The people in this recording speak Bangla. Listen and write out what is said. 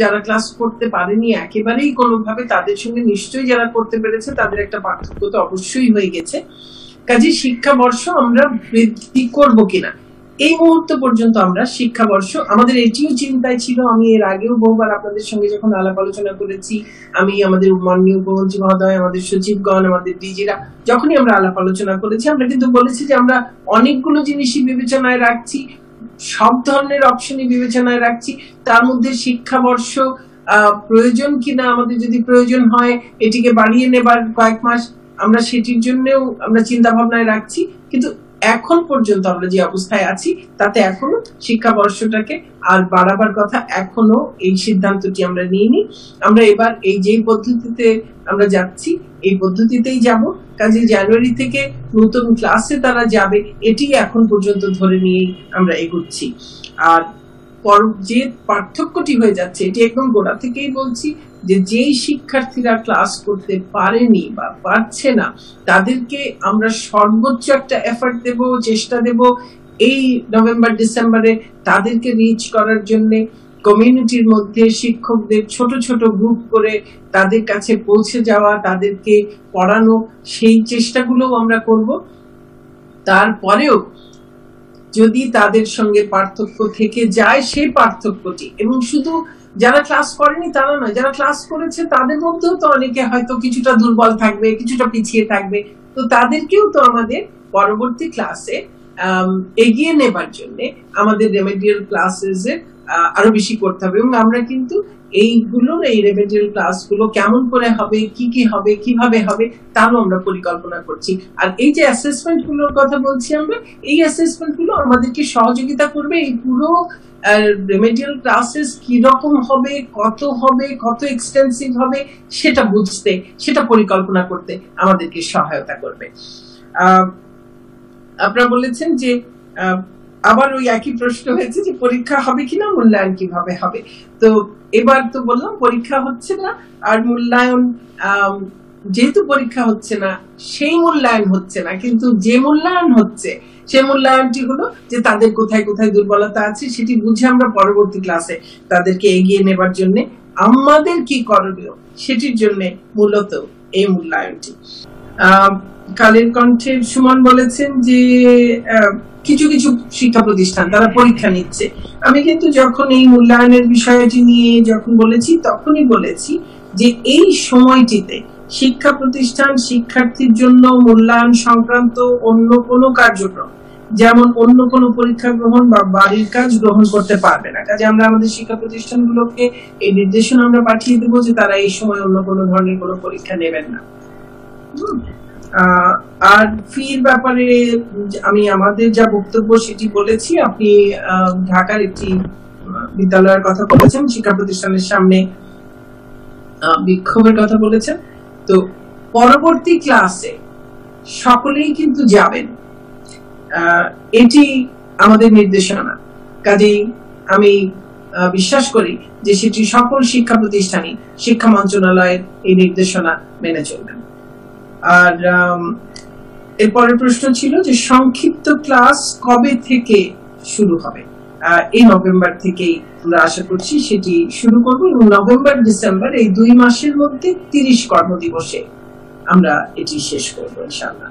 যারা ক্লাস করতে পারেনি একেবারেই কোনোভাবে তাদের সঙ্গে নিশ্চয়ই যারা করতে পেরেছে তাদের একটা পার্থক্য তো অবশ্যই হয়ে গেছে। কাজে শিক্ষাবর্ষ আমরা বৃদ্ধি করব কিনা? এই মুহূর্ত পর্যন্ত আমরা শিক্ষাবর্ষ, আমাদের এটিও চিন্তায় ছিল, আমি এর আগেও বহুবার আপনাদের সঙ্গে যখন আলাপ আলোচনা করেছি, আমি আমাদের মাননীয় উপমন্ত্রী মহোদয়, আমাদের সচিবগণ, আমাদের ডিজিরা, যখনই আমরা আলাপ আলোচনা করেছি, আমরা কিন্তু বলেছি যে আমরা অনেকগুলো জিনিসই বিবেচনায় রাখছি সব ধরনের অপশনই বিবেচনায় রাখছি। তার মধ্যে শিক্ষাবর্ষ প্রয়োজন কিনা আমাদের যদি প্রয়োজন হয়, এটিকে বাড়িয়ে নেবার কয়েক মাস আমরা সেটির জন্যও আমরা চিন্তা ভাবনায় রাখছি। কিন্তু এখন পর্যন্ত আমরা যে অবস্থায় আছি, তাতে এখনও শিক্ষা বর্ষটাকে আর বাড়াবার কথা এখনও এই সিদ্ধান্তটি আমরা নিইনি। আমরা এবার এই যে পদ্ধতিতে আমরা যাচ্ছি, এই পদ্ধতিতেই যাব। কাজে জানুয়ারি থেকে নতুন ক্লাসে তারা যাবে, এটি এখন পর্যন্ত ধরে নিয়েই আমরা এগোচ্ছি। আর যে পার্থক্যটি হয়ে যাচ্ছে। এটি একদম গোড়া থেকেই বলছি যে যেই শিক্ষার্থীরা ক্লাস করতে পারেনি বা পারছে না, তাদেরকে আমরা সর্বোচ্চ একটা এফার্ট দেব, চেষ্টা দেব এই নভেম্বর ডিসেম্বরে তাদেরকে রিচ করার জন্যে। কমিউনিটির মধ্যে শিক্ষকদের ছোট ছোট গ্রুপ করে তাদের কাছে পৌঁছে যাওয়া, তাদেরকে পড়ানো, সেই চেষ্টাগুলোও আমরা করব। তারপরেও যদি তাদের সঙ্গে পার্থক্য থেকে যায় সেই পার্থক্যটি। এবং শুধু যারা ক্লাস করেনি তারা নয়, যারা ক্লাস করেছে তাদের মধ্যেও তো অনেকে হয়তো কিছুটা দুর্বল থাকবে, কিছুটা পিছিয়ে থাকবে। তো তাদেরকেও তো আমাদের পরবর্তী ক্লাসে এগিয়ে নেবার জন্য আমাদের রেমেডিয়াল ক্লাসেস আরও বেশি করতে হবে। এবং আমরা কিন্তু এইগুলোর, এই রেমেডিয়াল ক্লাসগুলো কেমন করে হবে, কি কি হবে, কীভাবে হবে, তারও আমরা পরিকল্পনা করছি। আর এই যে অ্যাসেসমেন্টগুলোর কথা বলছি আমরা, এই অ্যাসেসমেন্টগুলো আমাদেরকে সহযোগিতা করবে এই পুরো রেমেডিয়াল ক্লাসেস কি রকম হবে, কত হবে, কত এক্সটেন্সিভ হবে, সেটা বুঝতে, সেটা পরিকল্পনা করতে আমাদেরকে সহায়তা করবে। আপনারা বলেছেন যে আবার ওই একই প্রশ্ন হয়েছে যে পরীক্ষা হবে কিনা, মূল্যায়ন কীভাবে হবে? তো এবার তো বললাম, পরীক্ষা হচ্ছে না, আর মূল্যায়ন যেহেতু পরীক্ষা হচ্ছে না, সেই মূল্যায়ন হচ্ছে না, কিন্তু যে মূল্যায়ন হচ্ছে, সে মূল্যায়নটি হলো যে তাদের কোথায় কোথায় দুর্বলতা আছে, সেটি বুঝে আমরা পরবর্তী ক্লাসে তাদেরকে এগিয়ে নেবার জন্য আমাদের কি করণীয়, সেটির জন্য মূলত এই মূল্যায়নটি। আহ কালের কণ্ঠে সুমন বলেছেন যে কিছু কিছু শিক্ষা প্রতিষ্ঠান তারা পরীক্ষা নিচ্ছে। আমি কিন্তু যখন এই মূল্যায়নের বিষয়টি নিয়ে যখন বলেছি, তখনই বলেছি যে এই সময়টিতে শিক্ষা প্রতিষ্ঠান শিক্ষার্থীর জন্য মূল্যায়ন সংক্রান্ত অন্য কোনো কার্যক্রম, যেমন অন্য কোনো পরীক্ষা গ্রহণ বা বাড়ির কাজ গ্রহণ করতে পারবে না। কাজে আমরা আমাদের শিক্ষা প্রতিষ্ঠানগুলোকে এই নির্দেশনা আমরা পাঠিয়ে দেবো যে তারা এই সময় অন্য কোনো ধরনের কোনো পরীক্ষা নেবেন না। আর ফির ব্যাপারে আমি আমাদের যা বক্তব্য সেটি বলেছি, আপনি ঢাকার একটি বিদ্যালয়ের কথা বলেছেন, শিক্ষা প্রতিষ্ঠানের সামনে বিক্ষোভের কথা বলেছেন। তো পরবর্তী ক্লাসে সকলেই কিন্তু যাবেন। এটি আমাদের নির্দেশনা। কাজেই আমি বিশ্বাস করি যে সেটি সকল শিক্ষা প্রতিষ্ঠানই, শিক্ষা মন্ত্রণালয়ের এই নির্দেশনা মেনে চলবেন। আর এরপরের প্রশ্ন ছিল যে সংক্ষিপ্ত ক্লাস কবে থেকে শুরু হবে? এই নভেম্বর থেকেই আমরা আশা করছি সেটি শুরু করব এবং নভেম্বর, ডিসেম্বর এই দুই মাসের মধ্যে তিরিশ কর্মদিবসে আমরা এটি শেষ করব, ইনশাআল্লাহ।